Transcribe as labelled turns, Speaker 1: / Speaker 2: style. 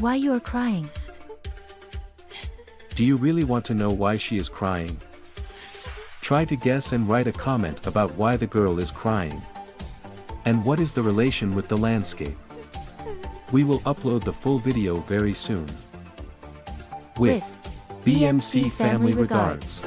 Speaker 1: Why you are crying?
Speaker 2: Do you really want to know why she is crying? Try to guess and write a comment about why the girl is crying. And what is the relation with the landscape? We will upload the full video very soon. With BMC Family Regards.